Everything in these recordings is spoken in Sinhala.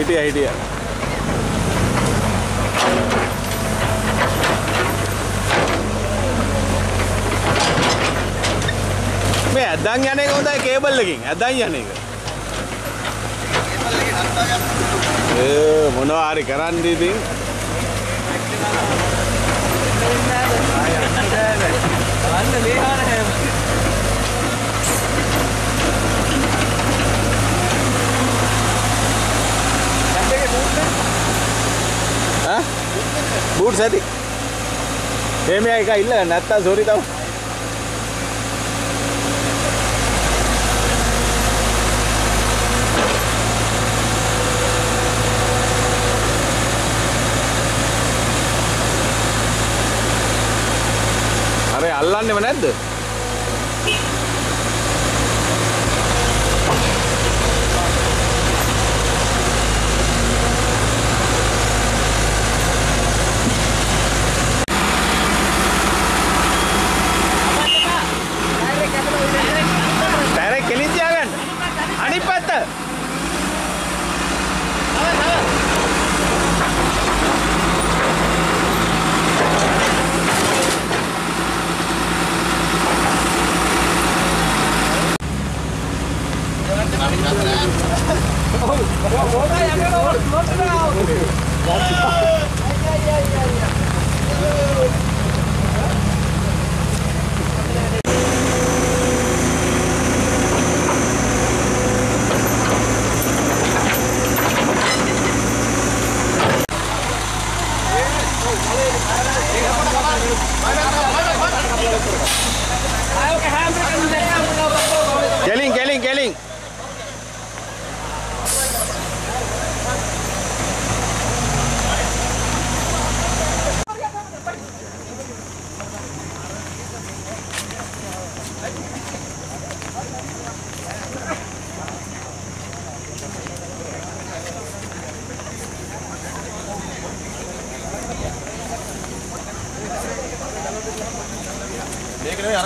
හිටිය හිටිය. මේ ඇදන් යන එක හොඳයි කේබල් එකකින්. ඇදන් යන එක. ඒ මොනවා හරි කරන්න ඉතින්. ඈ බූට්ස් ඇති? එහෙම එක ඉල්ල නැත්තම් සෝරි තව. අර අල්ලන්නෙම නැද්ද?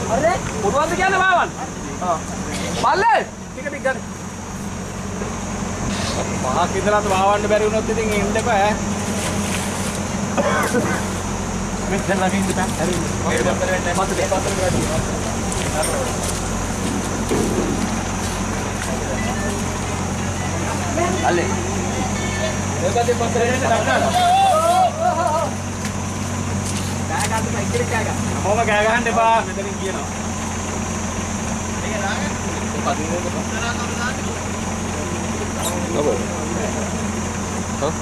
කියන්නේ? හරිද? පුරවන්ද කියන්නේ බාවන්? ආ. බල්ලේ ටික ටික ගන්න. පහක් ඉඳලා වාවන්න බැරි වුණොත් ඉතින් එන්න එපා ඈ මෙතන ළඟ ඉන්න බෑ. හරි. ඔය පතර වෙන්නේ පතර පතර වැඩි. අල්ලේ. ඒකදී පතර වෙන්නේ නැත්නම්. කෑ ගන්න බෑ ඉතින් කෑ ගන්න. මොම කෑ ගහන්න එපා මෙතනින් කියනවා Apa? Hah?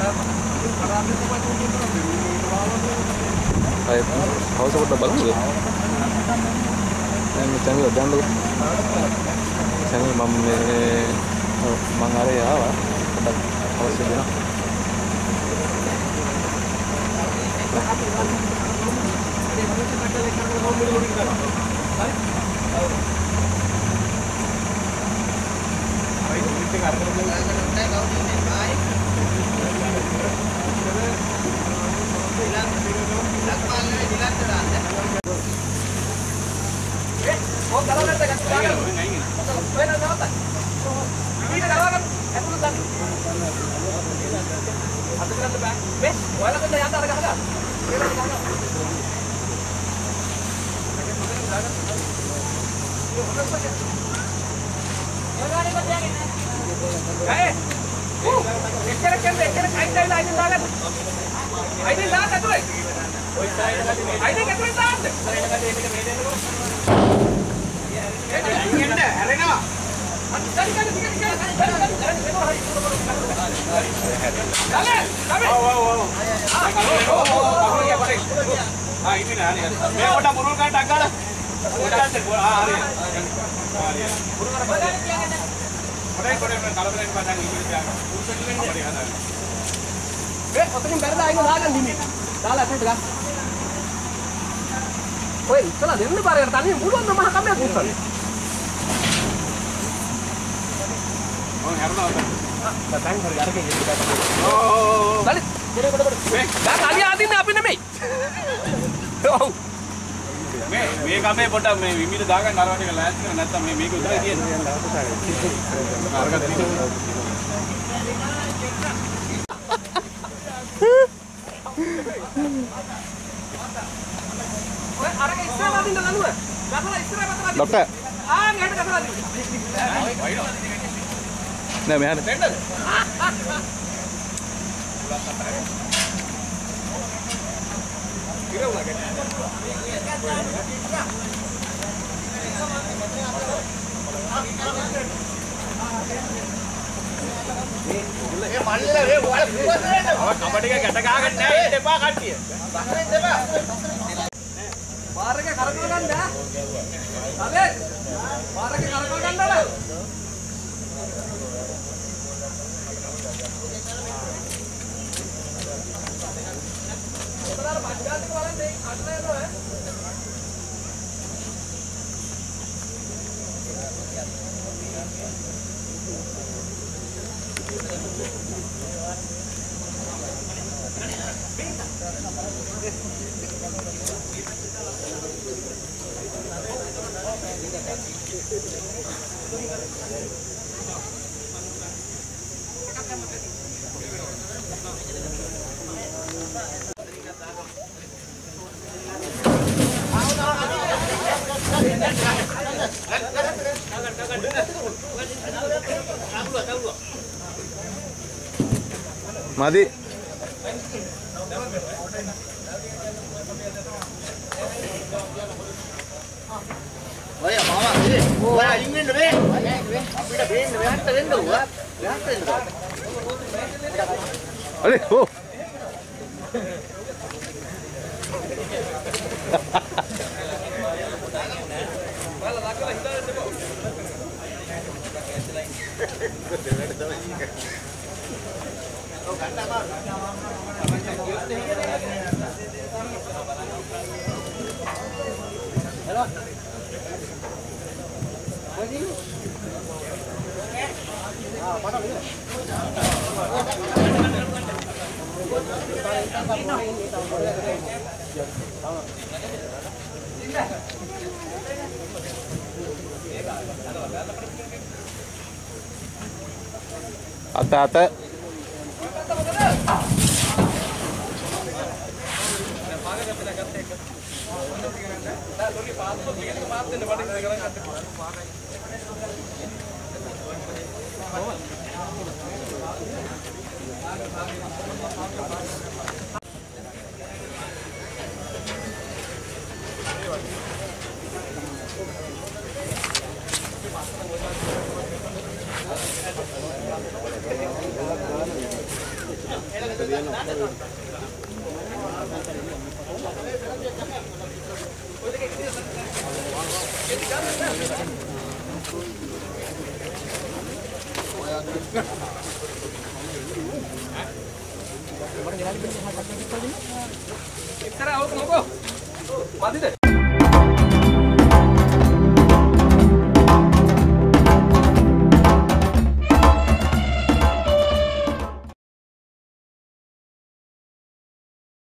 Ay, haus apa dah balang tu? Yang channel dan tu. Channel mam ne mangare ya, wah. Kita haus ni na. ඕක ගලවන්න ගන්න. වෙන නවත්ත. ඊට ගලවන්න ඇතුළට දාන්න. අත කරන්න බෑ. මේ ඔයාලා දෙන්න යන්න අර ගහගන්න. ඒ එච්චර කියන්නේ එච්චර කයින් දාලා අයින් දාගන්න. අයින් දාන්න ඇතුලේ. අයින් ඇතුලේ දාන්න. එන්න හැරෙනවා. අත් ගන්න ගන්න ගන්න ආ ඉතින් හරි හරි මේ මම හැරුණා ඔතන. දැන් හරි අරගෙන ඉන්න. ඕ බලන්න. කොට කොට කොට. මේ දැන් අලිය අදින්නේ අපි නෙමෙයි. ඔව්. මේ මේ ගමේ පොට මේ විමිල දාගන්න අරවට එක ලෑස්ති කර නැත්තම් මේ මේක උදේ තියෙන්නේ. අරකට. ඔය අරගෙන ඉස්සරහට අදින්න ලනුව. ගහලා ඉස්සරහට අදින්න. ડોක්ටර් ආ මෙහෙට ගහලා අදින්න. නෑ මෙහාට කබඩ එක ගැට ගහගන්න නෑ ඉන්න එපා කට්ටිය. පාර එක කරකව ගන්න ඈ. හලේ. පාර එක කරකව ගන්නවද? මදි ඔය මාමා ඉතින් ඔයා අයින් වෙන්න බෑ අපිට බේන්න මෙහාට දෙන්න උවා මෙහාට දෙන්න අනේ ඕ Hello. What you? Ah, mana dia? Tahu. अतः Thank you. ඉස්සර අවුත් මොකෝ? මදිද?